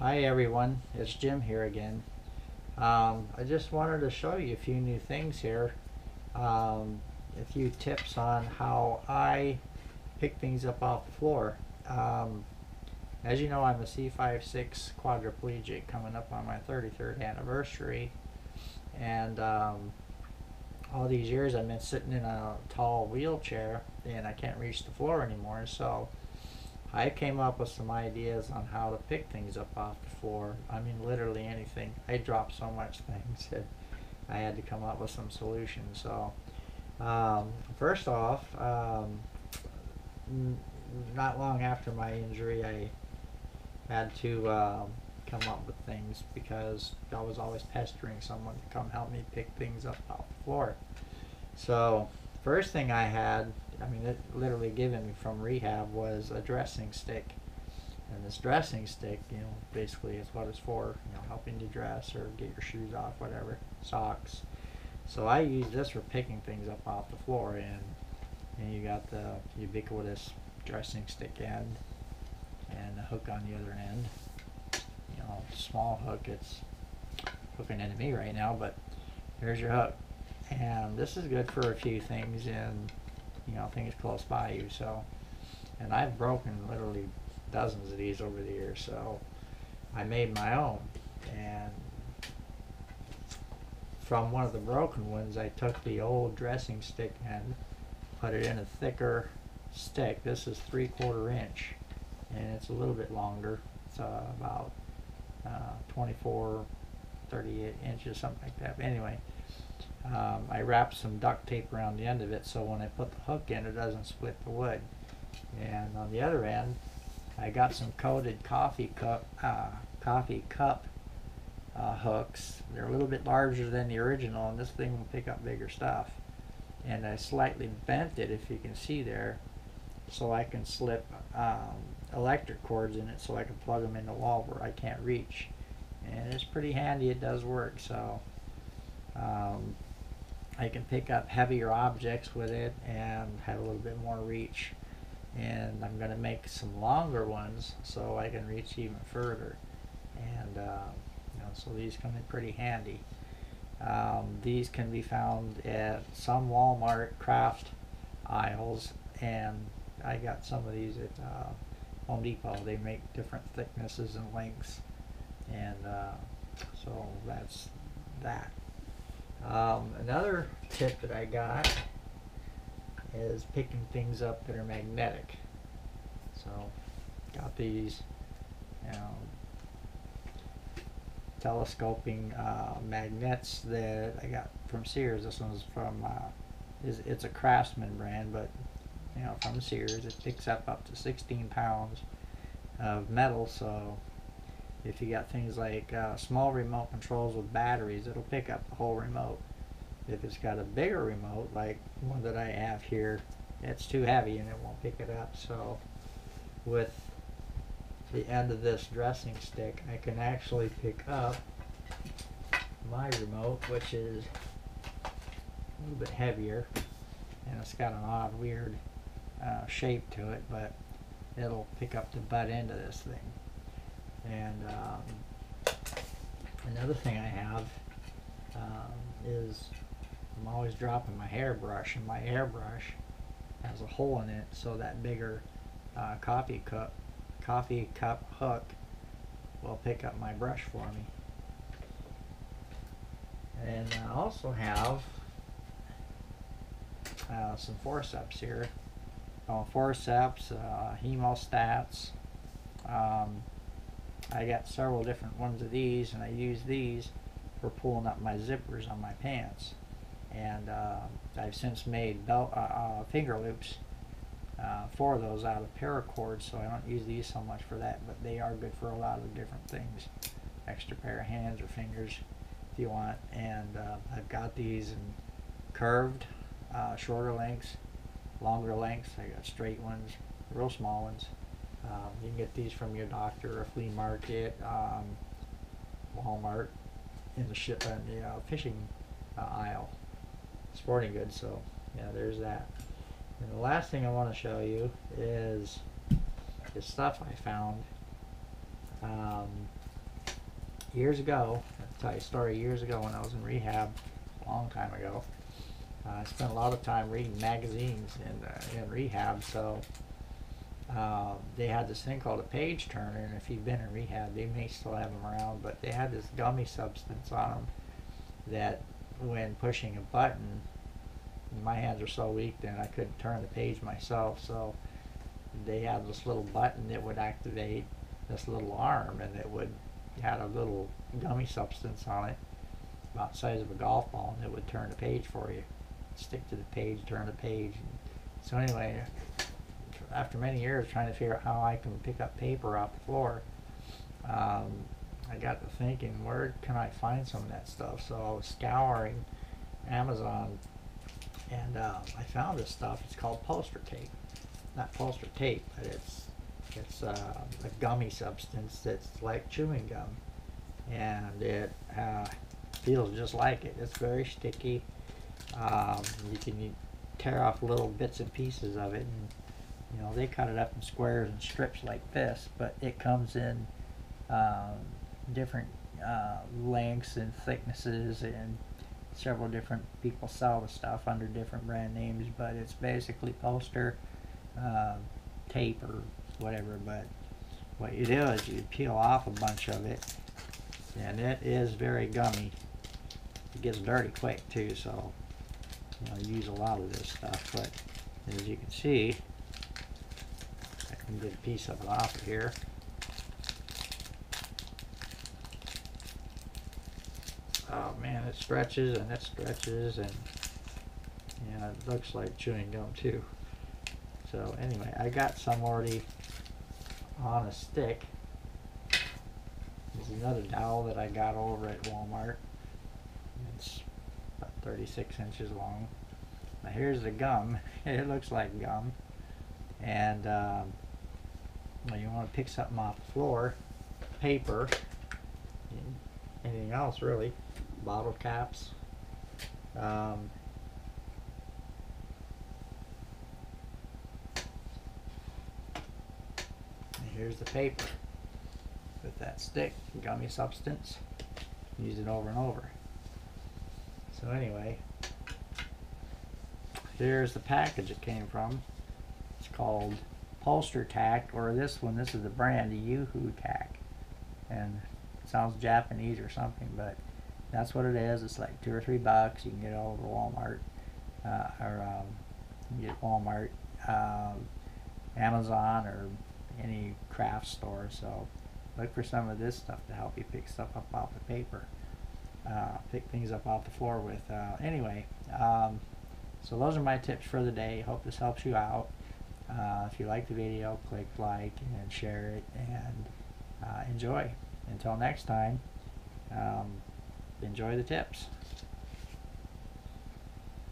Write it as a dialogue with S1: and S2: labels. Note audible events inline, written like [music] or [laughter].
S1: Hi everyone, it's Jim here again. Um, I just wanted to show you a few new things here. Um, a few tips on how I pick things up off the floor. Um, as you know, I'm a C5-6 quadriplegic coming up on my 33rd anniversary. And um, all these years I've been sitting in a tall wheelchair and I can't reach the floor anymore. So I came up with some ideas on how to pick things up off the floor. I mean, literally anything. I dropped so much [laughs] things that I had to come up with some solutions. So, um, first off, um, not long after my injury, I had to um, come up with things because I was always pestering someone to come help me pick things up off the floor. So, first thing I had I mean, it literally given me from rehab was a dressing stick. And this dressing stick, you know, basically is what it's for, you know, helping you dress or get your shoes off, whatever, socks. So I use this for picking things up off the floor, and, and you got the ubiquitous dressing stick end and the hook on the other end. You know, small hook, it's hooking into me right now, but here's your hook. And this is good for a few things, and you know, things close by you. So, and I've broken literally dozens of these over the years. So, I made my own, and from one of the broken ones, I took the old dressing stick and put it in a thicker stick. This is three quarter inch, and it's a little bit longer. It's uh, about uh, 24, 38 inches, something like that. But anyway, um, I wrapped some duct tape around the end of it so when I put the hook in it doesn't split the wood. And on the other end, I got some coated coffee cup, uh, coffee cup uh, hooks. They're a little bit larger than the original and this thing will pick up bigger stuff. And I slightly bent it if you can see there so I can slip um, electric cords in it so I can plug them in the wall where I can't reach. And it's pretty handy, it does work. So I can pick up heavier objects with it and have a little bit more reach. And I'm going to make some longer ones so I can reach even further. And uh, you know, so these come in pretty handy. Um, these can be found at some Walmart craft aisles and I got some of these at uh, Home Depot. They make different thicknesses and lengths. And uh, so that's that um, another tip that I got is picking things up that are magnetic. So, got these, you know, telescoping uh, magnets that I got from Sears. This one's from, uh, it's a Craftsman brand, but you know, from Sears. It picks up up to 16 pounds of metal, so if you got things like uh, small remote controls with batteries, it'll pick up the whole remote. If it's got a bigger remote, like one that I have here, it's too heavy and it won't pick it up. So with the end of this dressing stick, I can actually pick up my remote, which is a little bit heavier, and it's got an odd, weird uh, shape to it, but it'll pick up the butt end of this thing. And um, another thing I have um, is I'm always dropping my hairbrush, and my hairbrush has a hole in it, so that bigger uh, coffee cup coffee cup hook will pick up my brush for me. And I also have uh, some forceps here. Oh, forceps, uh, hemostats, um, I got several different ones of these and I use these for pulling up my zippers on my pants. And uh, I've since made belt, uh, uh, finger loops uh, for those out of paracord so I don't use these so much for that but they are good for a lot of different things. Extra pair of hands or fingers if you want. And uh, I've got these in curved uh, shorter lengths longer lengths. I got straight ones real small ones um, you can get these from your doctor, a flea market, um, Walmart, in the ship in the uh, fishing uh, aisle, sporting goods. So yeah, there's that. And the last thing I want to show you is the stuff I found. Um, years ago, I'll tell you a story years ago when I was in rehab, a long time ago. Uh, I spent a lot of time reading magazines in, uh, in rehab, so uh, they had this thing called a page turner, and if you've been in rehab, they may still have them around, but they had this gummy substance on them that when pushing a button, my hands were so weak then I couldn't turn the page myself, so they had this little button that would activate this little arm, and it would had a little gummy substance on it, about the size of a golf ball, and it would turn the page for you. Stick to the page, turn the page. So anyway, after many years trying to figure out how I can pick up paper off the floor, um, I got to thinking, where can I find some of that stuff? So I was scouring Amazon, and uh, I found this stuff. It's called poster tape, not poster tape, but it's it's uh, a gummy substance that's like chewing gum, and it uh, feels just like it. It's very sticky. Um, you can tear off little bits and pieces of it, and you know they cut it up in squares and strips like this, but it comes in um, different uh, lengths and thicknesses, and several different people sell the stuff under different brand names. But it's basically poster uh, tape or whatever. But what you do is you peel off a bunch of it, and it is very gummy. It gets dirty quick too, so you know, use a lot of this stuff. But as you can see, Can get a piece of it off of here. Oh man, it stretches and it stretches and yeah, it looks like chewing gum too. So anyway, I got some already on a stick. There's another dowel that I got over at Walmart. It's about 36 inches long. Now here's the gum. [laughs] it looks like gum. And um, well, you want to pick something off the floor, paper, anything else really, bottle caps. Um, here's the paper with that stick, gummy substance. Use it over and over. So anyway, here's the package it came from. It's called Polster Tack, or this one, this is the brand, UHU Tac. And it sounds Japanese or something, but that's what it is. It's like two or three bucks. You can get it all over Walmart, uh, or um, get Walmart, um, Amazon, or any craft store. So look for some of this stuff to help you pick stuff up off the paper. Uh, pick things up off the floor with. Uh, anyway, um, so those are my tips for the day. Hope this helps you out. Uh, if you like the video, click like and share it and uh, enjoy. Until next time, um, enjoy the tips.